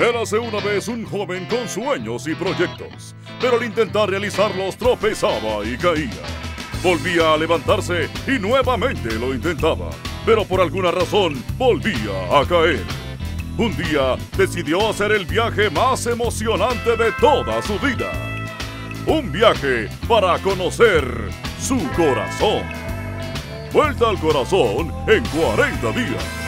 Érase una vez un joven con sueños y proyectos, pero al intentar realizarlos tropezaba y caía. Volvía a levantarse y nuevamente lo intentaba, pero por alguna razón volvía a caer. Un día decidió hacer el viaje más emocionante de toda su vida. Un viaje para conocer su corazón. Vuelta al corazón en 40 días.